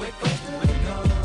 Wake up, wake up.